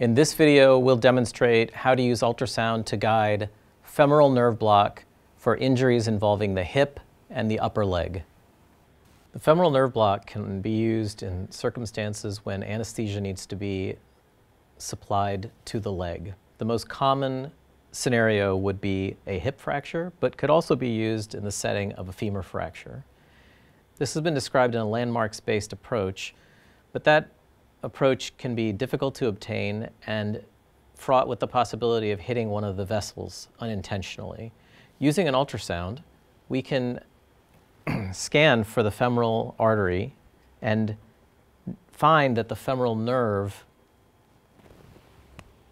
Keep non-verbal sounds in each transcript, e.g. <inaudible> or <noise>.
In this video, we'll demonstrate how to use ultrasound to guide femoral nerve block for injuries involving the hip and the upper leg. The femoral nerve block can be used in circumstances when anesthesia needs to be supplied to the leg. The most common scenario would be a hip fracture, but could also be used in the setting of a femur fracture. This has been described in a landmarks-based approach, but that approach can be difficult to obtain and fraught with the possibility of hitting one of the vessels unintentionally. Using an ultrasound, we can <clears throat> scan for the femoral artery and find that the femoral nerve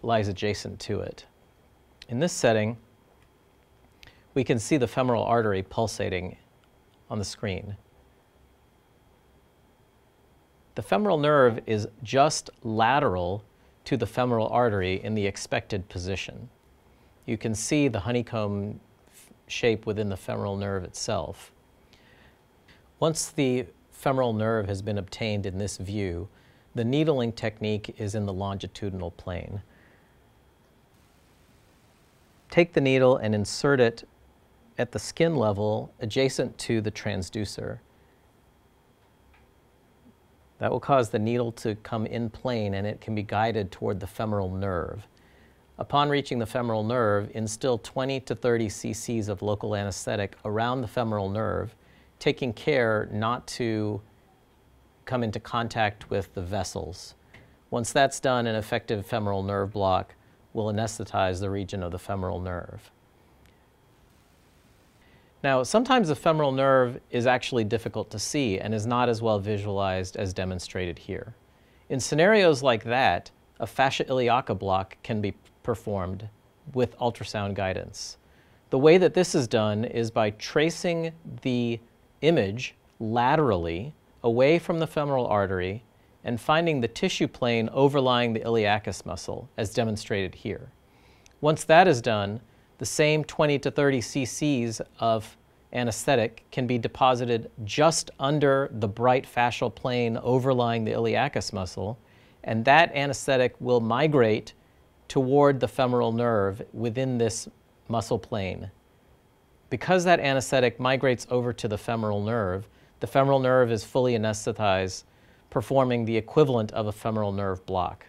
lies adjacent to it. In this setting, we can see the femoral artery pulsating on the screen. The femoral nerve is just lateral to the femoral artery in the expected position. You can see the honeycomb shape within the femoral nerve itself. Once the femoral nerve has been obtained in this view, the needling technique is in the longitudinal plane. Take the needle and insert it at the skin level adjacent to the transducer. That will cause the needle to come in plane and it can be guided toward the femoral nerve. Upon reaching the femoral nerve, instill 20 to 30 cc's of local anesthetic around the femoral nerve, taking care not to come into contact with the vessels. Once that's done, an effective femoral nerve block will anesthetize the region of the femoral nerve. Now, sometimes the femoral nerve is actually difficult to see and is not as well visualized as demonstrated here. In scenarios like that, a fascia iliaca block can be performed with ultrasound guidance. The way that this is done is by tracing the image laterally away from the femoral artery and finding the tissue plane overlying the iliacus muscle, as demonstrated here. Once that is done, the same 20 to 30 cc's of anesthetic can be deposited just under the bright fascial plane overlying the iliacus muscle, and that anesthetic will migrate toward the femoral nerve within this muscle plane. Because that anesthetic migrates over to the femoral nerve, the femoral nerve is fully anesthetized performing the equivalent of a femoral nerve block.